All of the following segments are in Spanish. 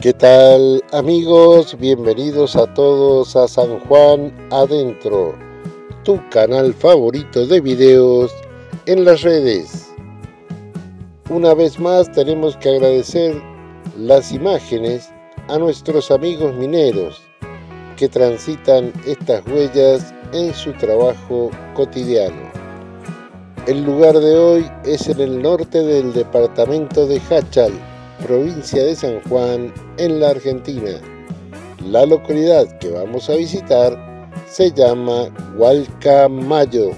¿Qué tal amigos? Bienvenidos a todos a San Juan Adentro, tu canal favorito de videos en las redes. Una vez más tenemos que agradecer las imágenes a nuestros amigos mineros que transitan estas huellas en su trabajo cotidiano. El lugar de hoy es en el norte del departamento de Hachal, provincia de San Juan, en la Argentina. La localidad que vamos a visitar se llama Hualcamayo.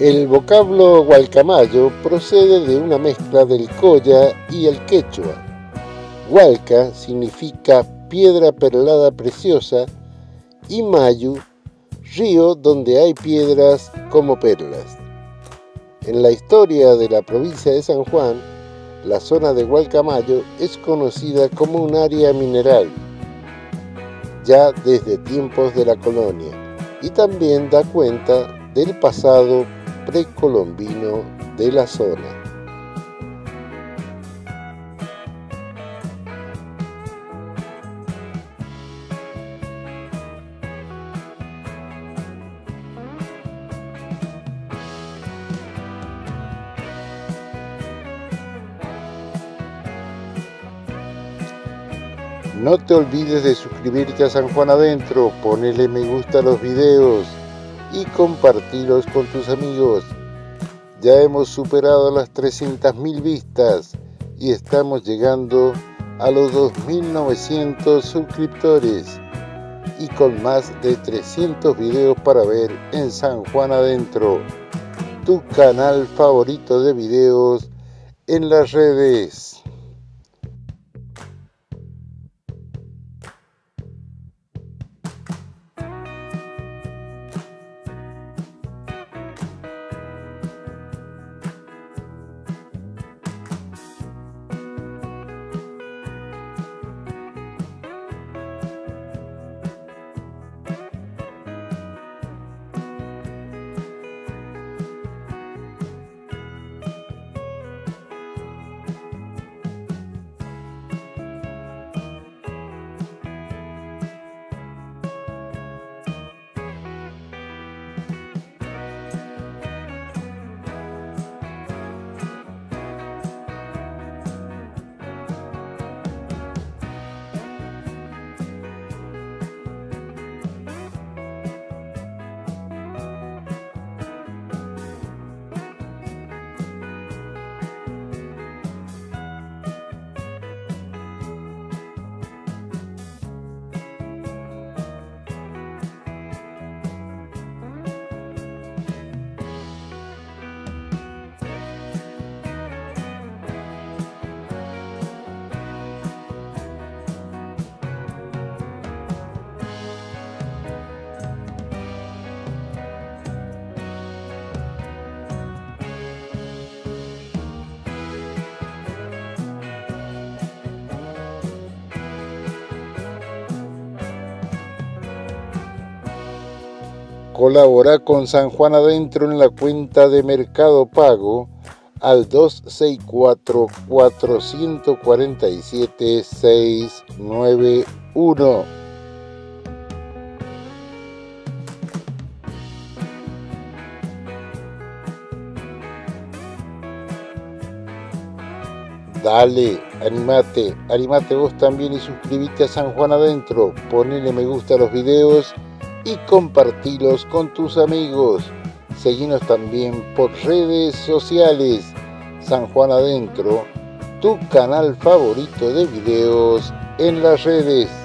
El vocablo Hualcamayo procede de una mezcla del Coya y el quechua. Hualca significa piedra perlada preciosa y Mayu, río donde hay piedras como perlas. En la historia de la provincia de San Juan, la zona de Hualcamayo es conocida como un área mineral, ya desde tiempos de la colonia, y también da cuenta del pasado precolombino de la zona. No te olvides de suscribirte a San Juan Adentro, ponele me gusta a los videos y compartirlos con tus amigos. Ya hemos superado las 300.000 vistas y estamos llegando a los 2.900 suscriptores y con más de 300 videos para ver en San Juan Adentro, tu canal favorito de videos en las redes. Colabora con San Juan Adentro en la cuenta de Mercado Pago al 264-447-691. Dale, animate, animate vos también y suscríbete a San Juan Adentro, ponele me gusta a los videos y compartilos con tus amigos. Seguinos también por redes sociales. San Juan Adentro, tu canal favorito de videos en las redes.